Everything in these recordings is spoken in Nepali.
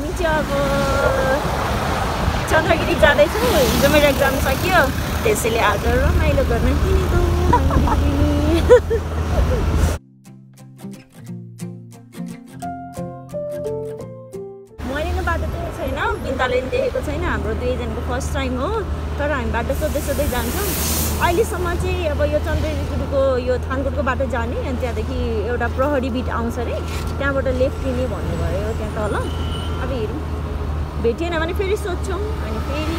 चाहिँ अब चन्द्रगिरी जाँदैछु हिजो मेरो एक्जाम सकियो त्यसैले आज रमाइलो गर्न किनेको मैले नै बाटो देखेको छैन बिन्ताले पनि देखेको छैन हाम्रो दुईजनाको फर्स्ट टाइम हो तर हामी बाटो सोध्दै सोध्दै जान्छौँ अहिलेसम्म चाहिँ अब यो चन्द्रगिरीको यो थानकोटको बाटो जाने अनि त्यहाँदेखि एउटा प्रहरी बिट आउँछ अरे त्यहाँबाट लेफ्ट लिने भन्नुभयो त्यहाँ तल अब हेरौँ भेटिएन भने फेरि सोध्छौँ अनि फेरि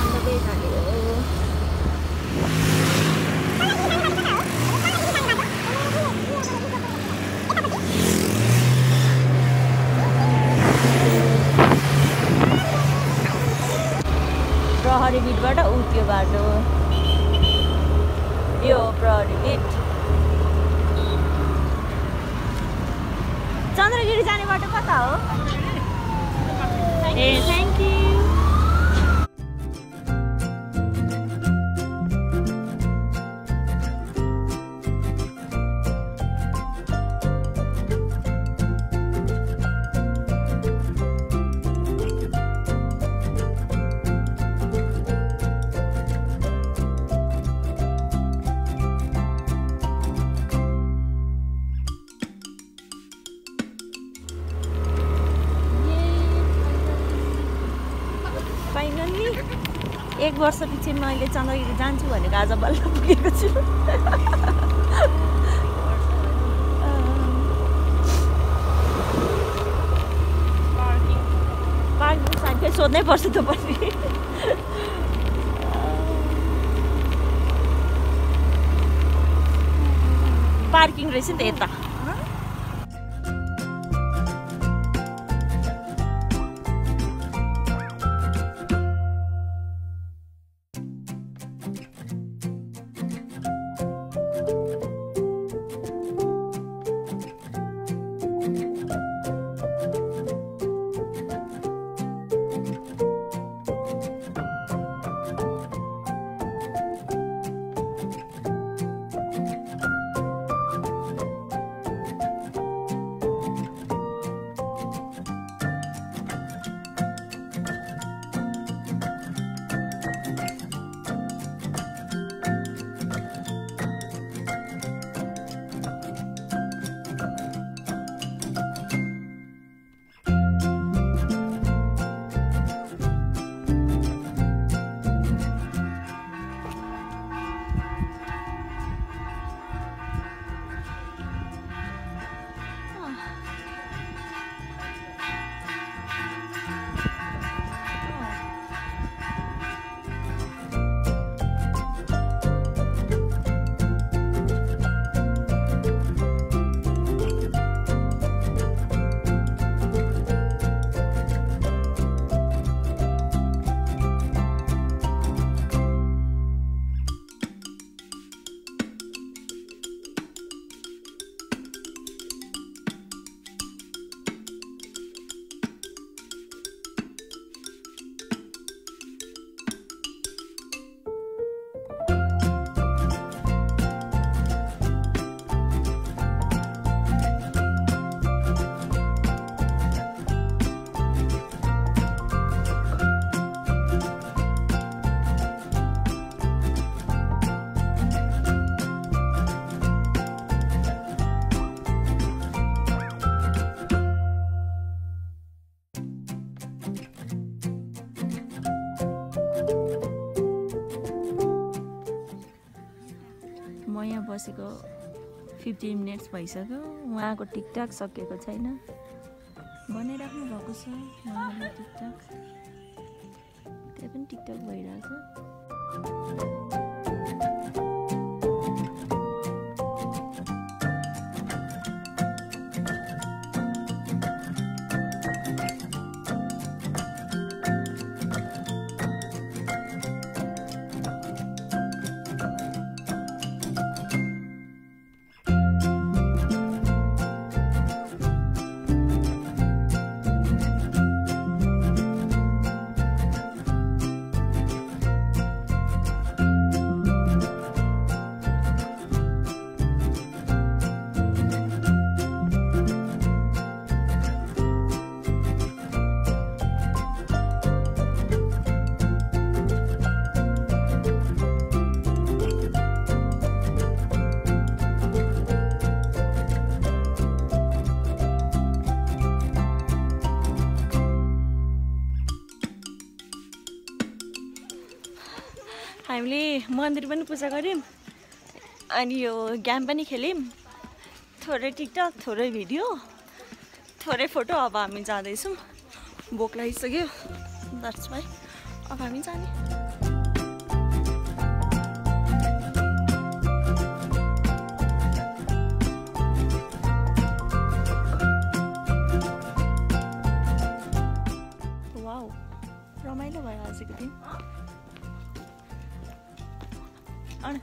अन्त त्यही जाने प्रहरी ऊ त्यो बाटो यो प्रहरी बिट चन्द्रगिरी जाने बाटो कता हो? ए थ्याङ्क एक वर्षपछि मैले चन्द्रगिरी जान्छु भनेको आज बल्ल पुगेको छु। पार्किङ फेरि सोध्नै पर्छ त पनि पार्किङ रहेछ नि त यता। बसेको फिफ्टिन मिनट्स भइसक्यो। उहाँको टिकटक सकिएको छैन। बनाइराख्नु भएको छ उहाँले टिकटक त्यहाँ पनि टिकटक भइरहेछ हामीले मन्दिर पनि पूजा गऱ्यौँ। अनि यो गेम पनि खेल्यौँ। थोरै टिकटक थोरै भिडियो थोरै फोटो अब हामी जाँदैछौँ। भोक लागिसक्यो। द्याट्स भाइ अब हामी जाने। रमाइलो भयो आजको दिन। अन